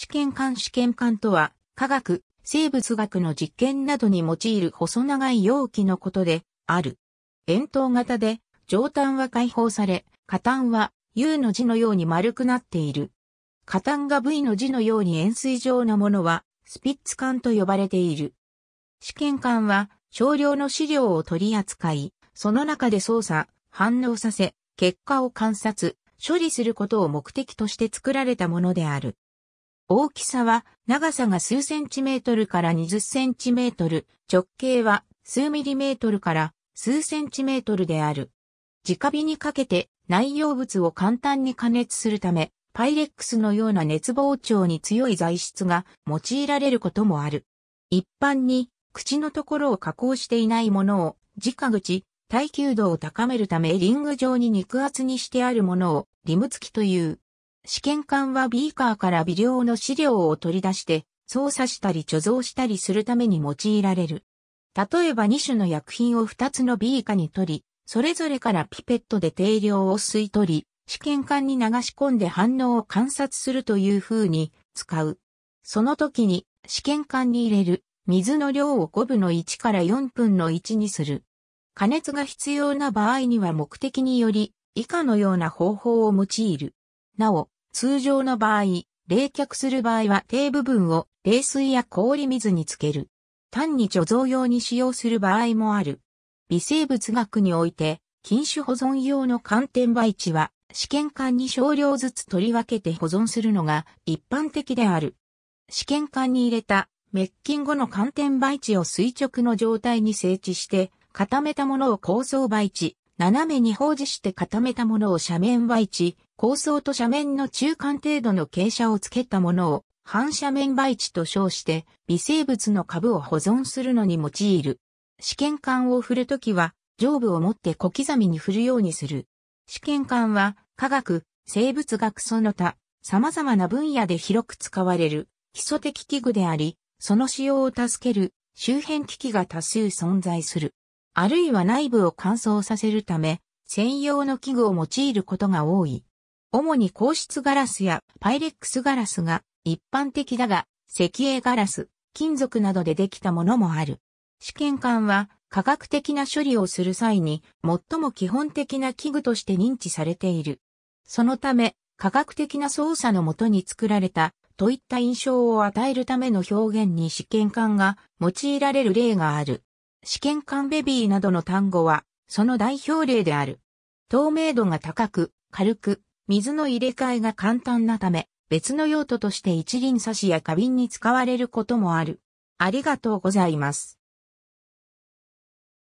試験管試験管とは、科学、生物学の実験などに用いる細長い容器のことである。円筒型で、上端は開放され、下端は U の字のように丸くなっている。下端が V の字のように円錐状なものは、スピッツ管と呼ばれている。試験管は、少量の資料を取り扱い、その中で操作、反応させ、結果を観察、処理することを目的として作られたものである。大きさは長さが数センチメートルから20センチメートル、直径は数ミリメートルから数センチメートルである。直火にかけて内容物を簡単に加熱するため、パイレックスのような熱膨張に強い材質が用いられることもある。一般に口のところを加工していないものを直口、耐久度を高めるためリング状に肉厚にしてあるものをリム付きという。試験管はビーカーから微量の資料を取り出して操作したり貯蔵したりするために用いられる。例えば2種の薬品を2つのビーカーに取り、それぞれからピペットで定量を吸い取り、試験管に流し込んで反応を観察するという風に使う。その時に試験管に入れる水の量を5分の1から4分の1にする。加熱が必要な場合には目的により以下のような方法を用いる。なお、通常の場合、冷却する場合は低部分を冷水や氷水につける。単に貯蔵用に使用する場合もある。微生物学において、禁酒保存用の寒天培地は試験管に少量ずつ取り分けて保存するのが一般的である。試験管に入れた滅菌後の寒天培地を垂直の状態に整地して固めたものを構想培地、斜めに放置して固めたものを斜面培地、構想と斜面の中間程度の傾斜をつけたものを反斜面培地と称して微生物の株を保存するのに用いる。試験管を振るときは上部を持って小刻みに振るようにする。試験管は科学、生物学その他、様々な分野で広く使われる基礎的器具であり、その使用を助ける周辺機器が多数存在する。あるいは内部を乾燥させるため、専用の器具を用いることが多い。主に硬質ガラスやパイレックスガラスが一般的だが、石英ガラス、金属などでできたものもある。試験管は科学的な処理をする際に最も基本的な器具として認知されている。そのため、科学的な操作のもとに作られたといった印象を与えるための表現に試験管が用いられる例がある。試験管ベビーなどの単語は、その代表例である。透明度が高く、軽く、水の入れ替えが簡単なため、別の用途として一輪差しや花瓶に使われることもある。ありがとうございます。